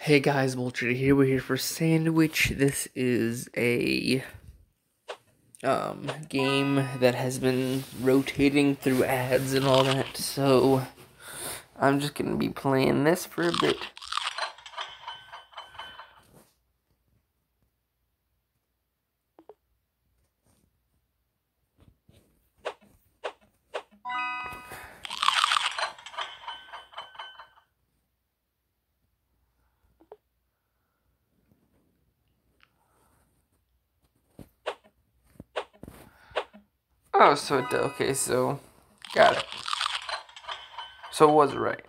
Hey guys, Vulture here. We're here for Sandwich. This is a um game that has been rotating through ads and all that. So I'm just gonna be playing this for a bit. Oh, so okay, so got it. So was right.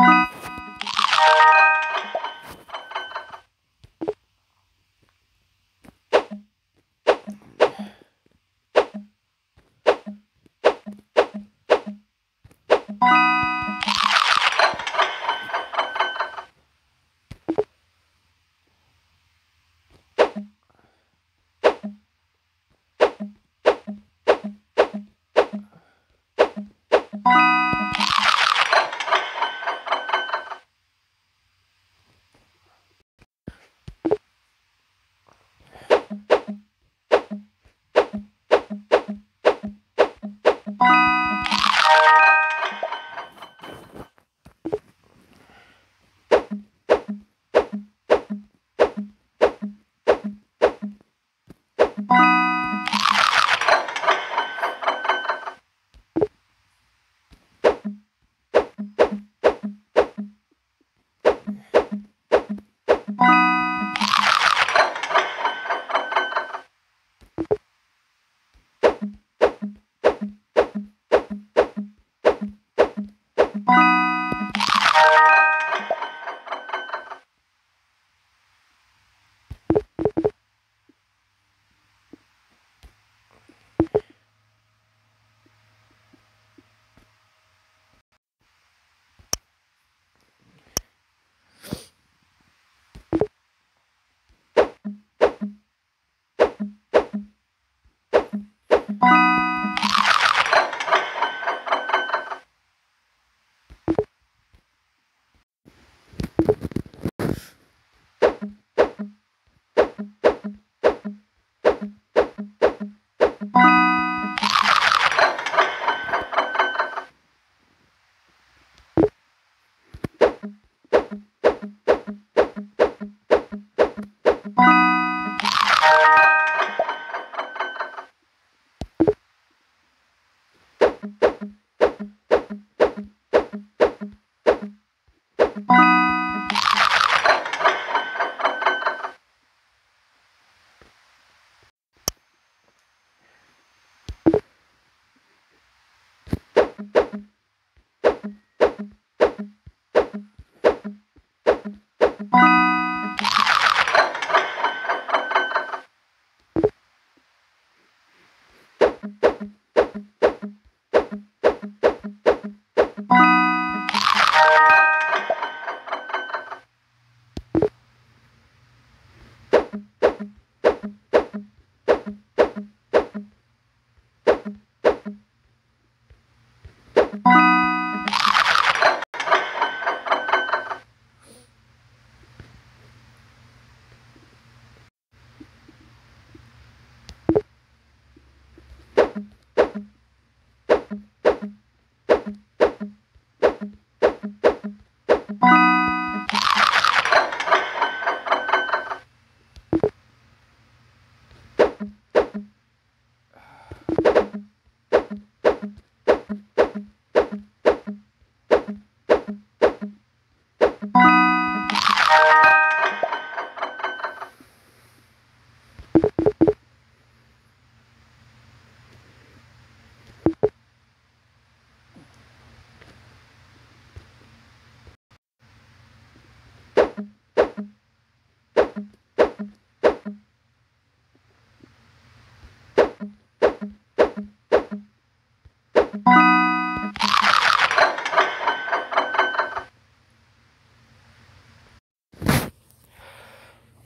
you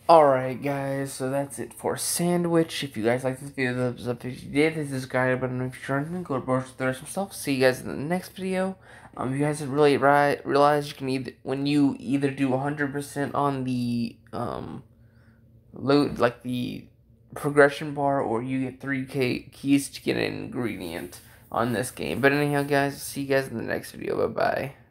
Alright guys, so that's it for Sandwich. If you guys like this video, thumbs up if you did, hit the subscribe button if you're to go to brush the rest of stuff. See you guys in the next video. Um, if you guys really right, realize you can either, when you either do 100% on the, um, load, like the progression bar, or you get 3 K keys to get an ingredient on this game. But anyhow guys, see you guys in the next video. Bye-bye.